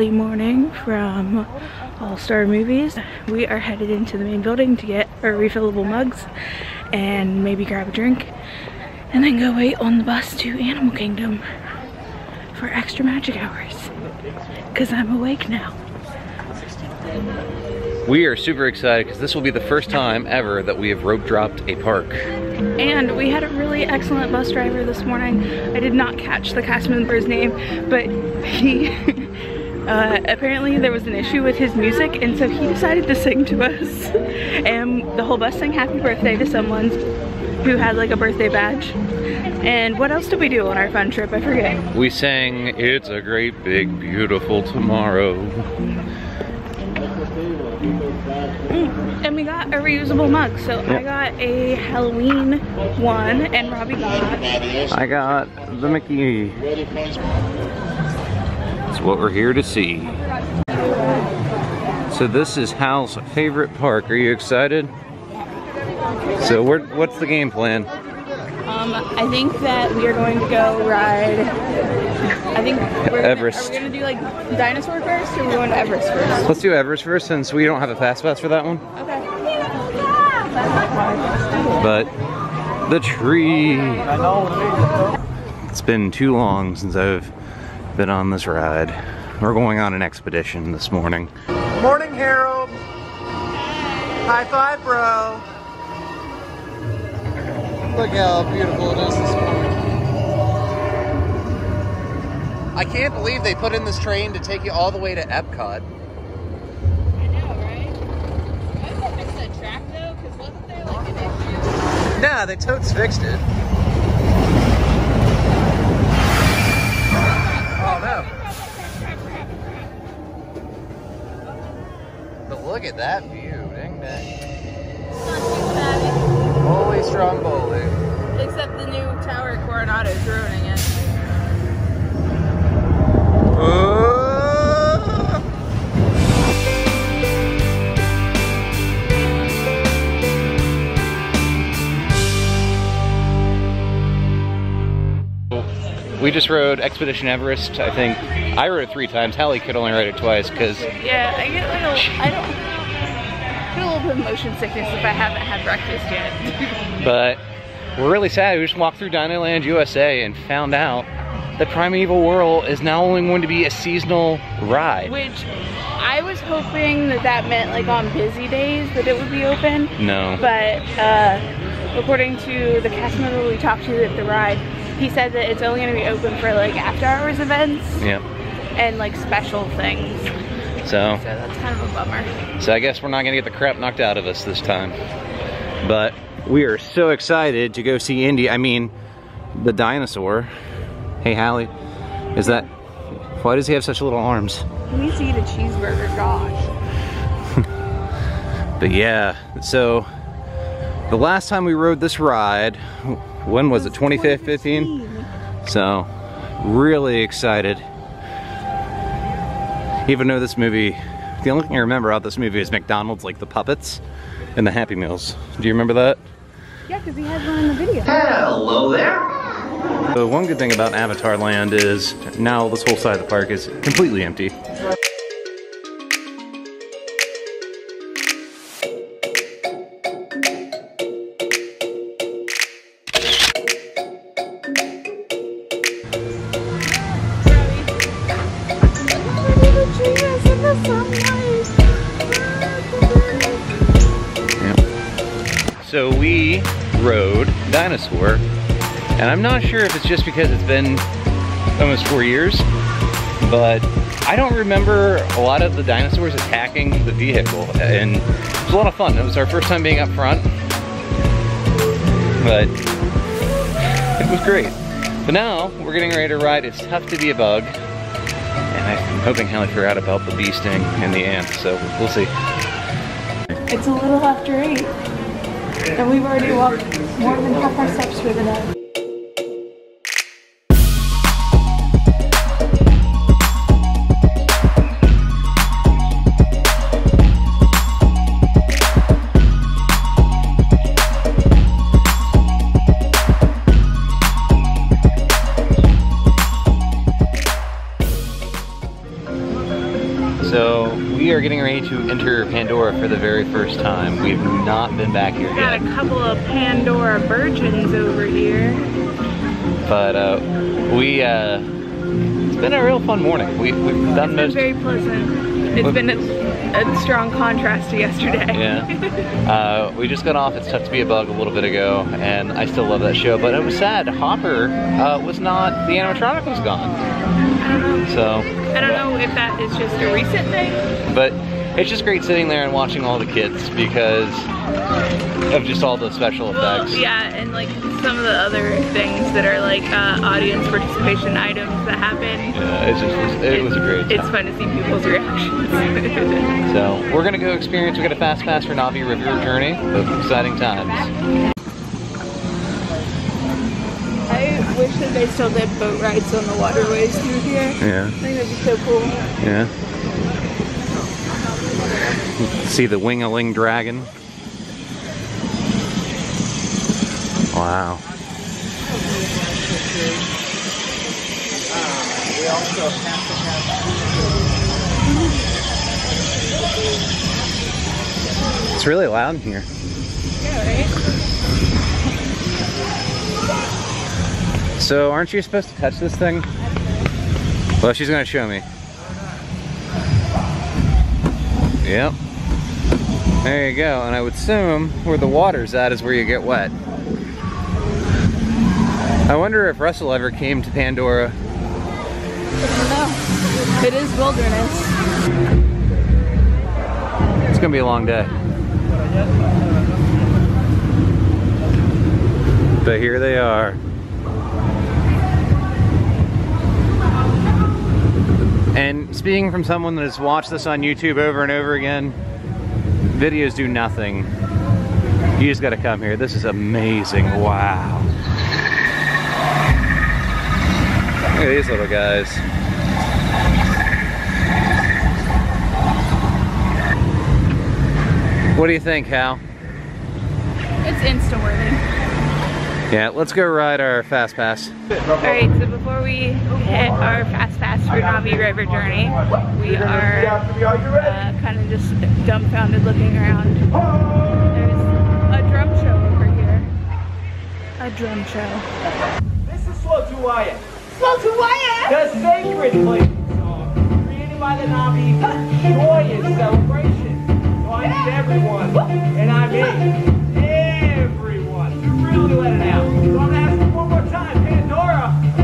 early morning from All Star Movies. We are headed into the main building to get our refillable mugs and maybe grab a drink and then go wait on the bus to Animal Kingdom for extra magic hours because I'm awake now. We are super excited because this will be the first time ever that we have rope dropped a park. And we had a really excellent bus driver this morning. I did not catch the cast member's name, but he, uh, apparently there was an issue with his music and so he decided to sing to us. And the whole bus sang happy birthday to someone who had like a birthday badge. And what else did we do on our fun trip? I forget. We sang It's a Great Big Beautiful Tomorrow. Mm. And we got a reusable mug. So yep. I got a Halloween one and Robbie got. I got the Mickey. What we're here to see. So this is Hal's favorite park. Are you excited? So what's the game plan? Um, I think that we are going to go ride. I think we're Everest. Gonna, are we gonna do like dinosaur first, or are we going to Everest first? Let's do Everest first, since we don't have a fast pass for that one. Okay. But the tree. It's been too long since I've been on this ride. We're going on an expedition this morning. Morning, Harold. High five, bro. Look how beautiful it is this morning. I can't believe they put in this train to take you all the way to Epcot. I know, right? Why did they fix that track though? Because wasn't there like an issue? Nah, they totes fixed it. Look at that view, dang that. Holy Stromboli. Except the new tower at Coronado is ruining it. We just rode Expedition Everest. I think I rode it three times. Hallie could only ride it twice because. Yeah, I get like a, I don't get a little bit of motion sickness if I haven't had breakfast yet. but we're really sad. We just walked through Dinoland USA and found out that Primeval Whirl is now only going to be a seasonal ride. Which I was hoping that that meant like on busy days that it would be open. No. But uh, according to the cast member we talked to at the ride, he said that it's only going to be open for like after hours events. Yep. And like special things. So, so that's kind of a bummer. So I guess we're not gonna get the crap knocked out of us this time. But we are so excited to go see Indy. I mean, the dinosaur. Hey Hallie, is that, why does he have such little arms? He needs to eat a cheeseburger, gosh. but yeah, so the last time we rode this ride, when was it, 2015? So, really excited. Even though this movie, the only thing I remember about this movie is McDonald's, like the puppets and the Happy Meals. Do you remember that? Yeah, because he had one in the video. Hello there. The one good thing about Avatar Land is now this whole side of the park is completely empty. Rode Dinosaur, and I'm not sure if it's just because it's been almost four years, but I don't remember a lot of the dinosaurs attacking the vehicle, and it was a lot of fun. It was our first time being up front, but it was great. But now, we're getting ready to ride It's Tough to Be a Bug, and I'm hoping Hallie forgot about the bee sting and the ant, so we'll see. It's a little after eight. And we've already walked more than half our steps for the. Enter Pandora for the very first time. We've not been back here We Got a couple of Pandora virgins over here. But uh, we, uh, it's been a real fun morning. We, we've done It's been most, very pleasant. It's What- been a, a strong contrast to yesterday. yeah. Uh, we just got off It's Tough to Be a Bug a little bit ago, and I still love that show. But it was sad. Hopper uh, was not, the animatronic was gone. I don't know. So, I don't know if that is just a recent thing. but it's just great sitting there and watching all the kids because of just all the special Well, effects. yeah, and like some of the other things that are like uh, audience participation items that happen. Yeah, it's just, it was a great time. It's fun to see people's reactions. So we're gonna go experience. We got a fast pass for Navi River Journey. Exciting times. I wish that they still did boat rides on the waterways through here. Yeah, I think that'd be so cool. yeah. See the Wingaling Dragon. Wow. It's really loud in here. Yeah, right? So aren't you supposed to touch this thing? Well, she's gonna show me. Yep. There you go. And I would assume where the water's at is where you get wet. I wonder if Russell ever came to Pandora. No, it is wilderness. It's gonna be a long day. But here they are. And speaking from someone that has watched this on YouTube over and over again, videos do nothing. You just gotta come here. This is amazing. Wow. Look at these little guys. What do you think, Hal? It's insta-worthy. Yeah, let's go ride our fast pass. Alright, so before we hit our fast pass for Navi River journey, we are uh, kind of just dumbfounded looking around. There's a drum show over here. A drum show. This is Swotu Wayä, Slow to Wyatt! the sacred place song, created by the Navi joyous celebration. So I need everyone, and I mean everyone, to really let it out. So I'm gonna ask you one more time, Pandora,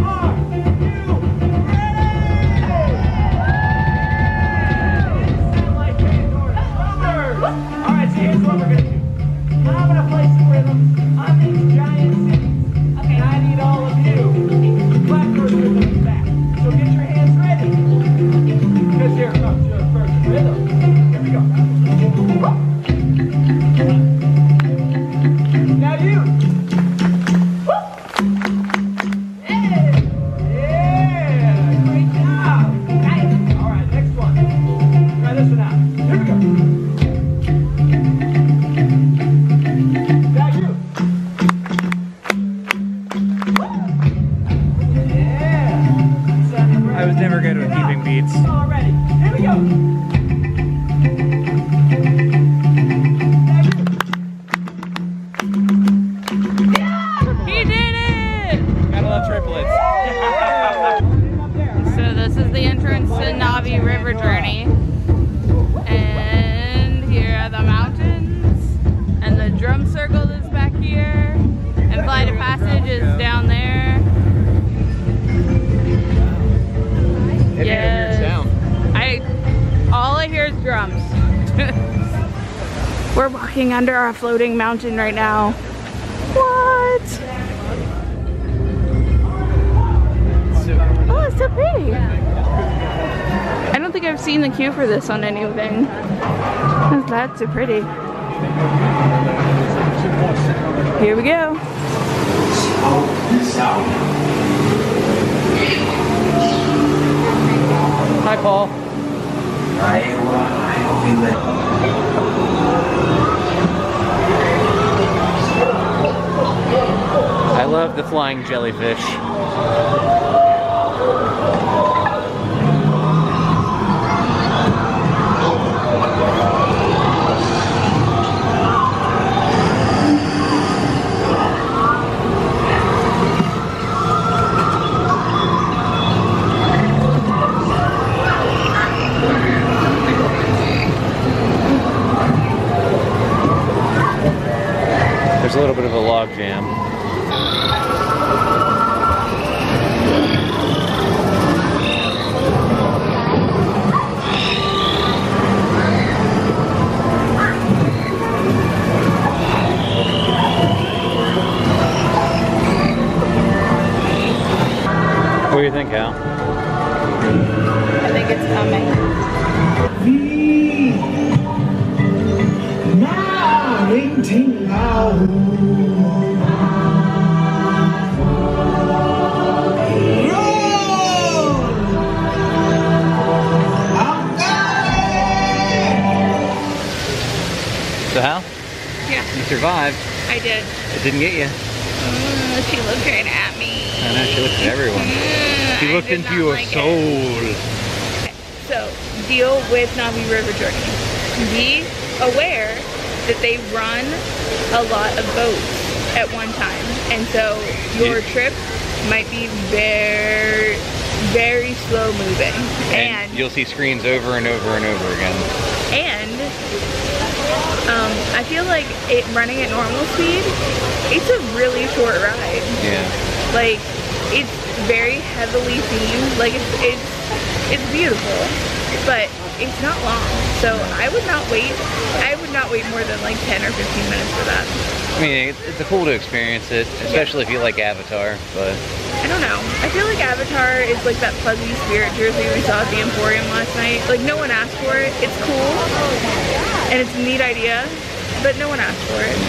River Journey. And here are the mountains. And the drum circle is back here. And Flight of Passage is down there. Yes. I all I hear is drums. We're walking under our floating mountain right now. I've seen the queue for this on anything. That's so pretty. Here we go. Hi, Paul. I love the flying jellyfish. A little bit of a log jam. What do you think, Hal? I think it's coming. So how? Yeah, you survived. I did. It didn't get you. Uh, she looked right at me. I know, she looked at everyone. Uh, She looked into your like soul. So, deal with Navi River Journey. Be aware that they run a lot of boats at one time. And so your trip might be very, very slow moving. And, And, you'll see screens over and over and over again. and um, I feel like it running at normal speed, it's a really short ride. Yeah. Like it's very heavily themed. Like it's it's it's beautiful, but it's not long. So I would not wait. I would not wait more than like 10 or 15 minutes for that. I mean, it's, it's cool to experience it, especially if you like Avatar, but I don't know. I feel like Avatar is like that fuzzy spirit jersey we saw at the Emporium last night. Like no one asked for it. It's cool and it's a neat idea, but no one asked for it.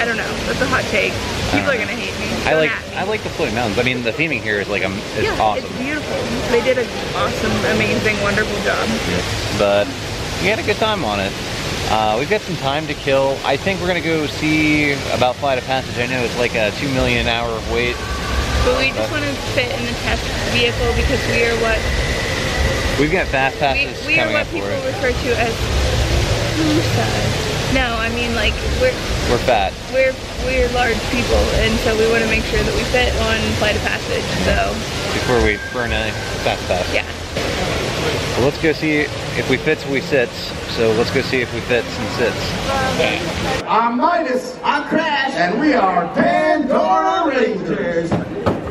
I don't know. That's a hot take. People are uh-huh. gonna hate. I like at. I like the floating mountains. I mean, the theming here is like um, it's yeah, awesome. it's beautiful. They did an awesome, amazing, wonderful job. but we had a good time on it. Uh, we've got some time to kill. I think we're gonna go see about Flight of Passage. I know it's like a two million hour wait. But we just want to fit in the test vehicle because we are what We've got fast we, passes we are coming what people refer to as Pusas. No, I mean like we're We're fat. we're we're large people, and so we want to make sure that we fit on Flight of Passage. So Before we burn a fast pass. yeah, Well, let's go see if we fits, we sits. So let's go see if we fits and sits. I'm Midas. I'm Crash. And we are Pandora Rangers.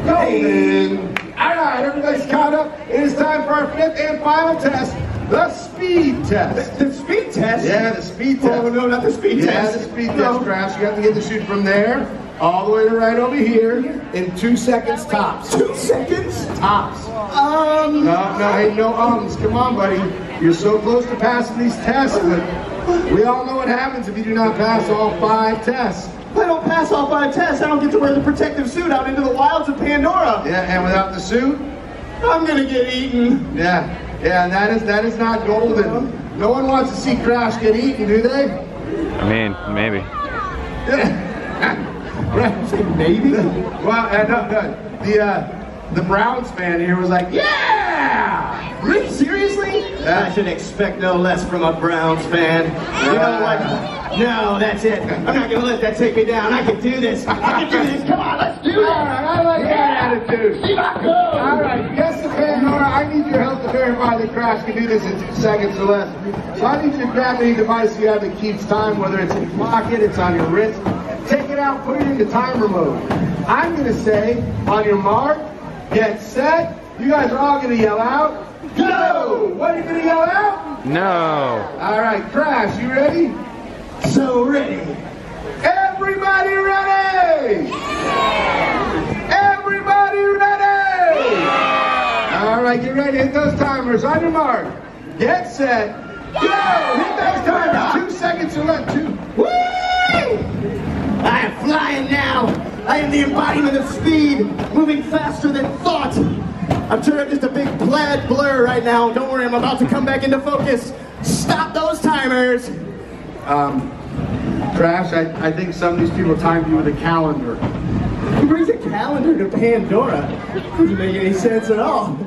Golden. All right, everybody's caught up. It is time for our fifth and final test, the speed test. The, speed test? Yeah, the speed test. Oh, no, not the speed yeah, test. Yeah, the speed test, Crash. You have to get the chute from there all the way to right over here in two seconds tops. Two seconds? Tops. Um. No, no, hey, no ums. Come on, buddy. You're so close to passing these tests, we all know what happens if you do not pass all five tests. If I don't pass all five tests, I don't get to wear the protective suit out into the wilds of Pandora. Yeah, and without the suit, I'm gonna get eaten. yeah, yeah, and that is that is not golden. No one wants to see Crash get eaten, do they? I mean, maybe. Maybe. Well, and uh, the the, uh, the Browns fan here was like, yeah. Really? Seriously? I should expect no less from a Browns fan. You know what? No, that's it. I'm not gonna let that take me down. I can do this. I can do this. Come on, let's do All right, I like that attitude. All right, yes, Pandora, I need your help to verify that Crash can do this in two seconds or less. So I need you to grab any device you have that keeps time, whether it's in your pocket, it's on your wrist. Take it out, put it into timer mode. I'm gonna say, on your mark, get set. You guys are all gonna yell out, go! What are you gonna yell out? No. All right, Crash, you ready? So ready. Everybody ready? Everybody ready? All right, get ready. Hit those timers. On your mark. Get set. Go! Hit those timers. Two seconds or less. Two. Woo! I am flying now. I am the embodiment of speed, moving faster than thought. I'm sure I'm just a big plaid blur right now. Don't worry, I'm about to come back into focus. Stop those timers. Um, Crash, I, I think some of these people timed you with a calendar. Who brings a calendar to Pandora? Doesn't make any sense at all.